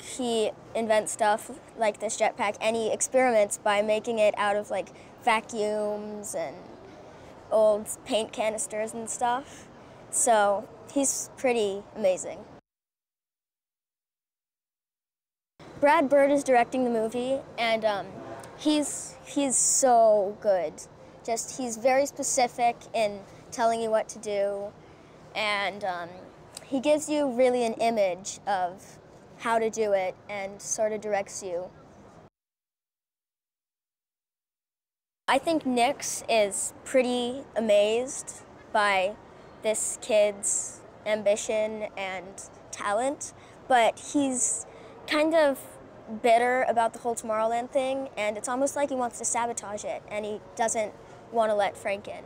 He invents stuff like this jetpack and he experiments by making it out of like vacuums and old paint canisters and stuff. So he's pretty amazing. Brad Bird is directing the movie and um, he's, he's so good. Just he's very specific in telling you what to do and um, he gives you really an image of how to do it and sort of directs you. I think Nix is pretty amazed by this kid's ambition and talent, but he's kind of bitter about the whole Tomorrowland thing, and it's almost like he wants to sabotage it, and he doesn't want to let Frank in.